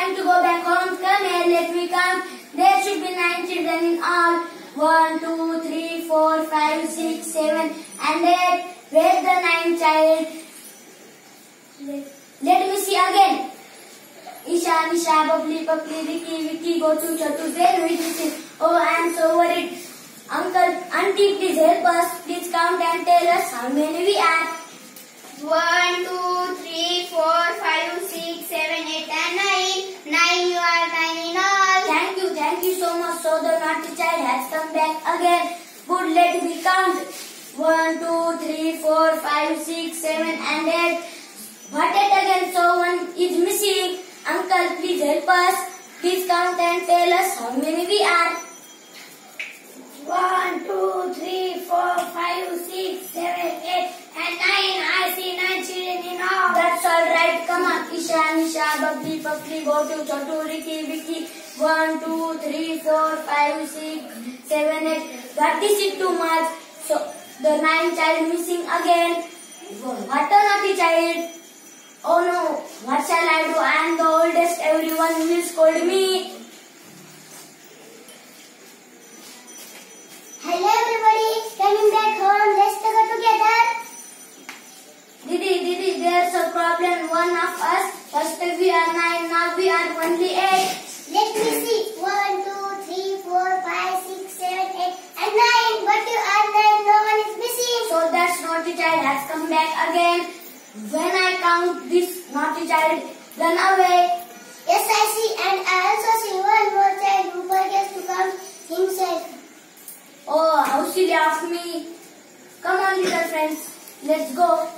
time to go back home. Come here, let me count. There should be nine children in all. One, two, three, four, five, six, seven, and eight. Where's the ninth child? Let, me see again. Isha, Nisha, Bubbly, Puppy, Vicky, Vicky, go to Chatu, where is missing? Oh, I am so worried. Uncle, auntie, please help us. Please count and tell us how many we are. One, two, so much so the naughty child has come back again. Good, let me count. One, two, three, four, five, six, seven, and 8. But it again, so one is missing. Uncle, please help us. Please count and tell us how many we are. One, two, three, four, five, six, seven, eight, and 9. I see 9 children in all. That's alright. Come on. Isha, Nisha, Bubbly, Papli, Gotu, Chotu, Riki, Viki. 1, 2, 3, 4, 5, 6, 7, 8. That is it too much. So the ninth child missing again. What another child? Oh no, what shall I do? I am the oldest. Everyone will scold me. Hello everybody, coming back home. Let's go together. Didi, Didi, there's a problem. One of us, first we are nine, now we are only eight. Missing. Naughty child has come back again. When I count this naughty child, run away. Yes, I see. And I also see one more child who forgets to count himself. Oh, how silly of me. Come on, little friends. Let's go.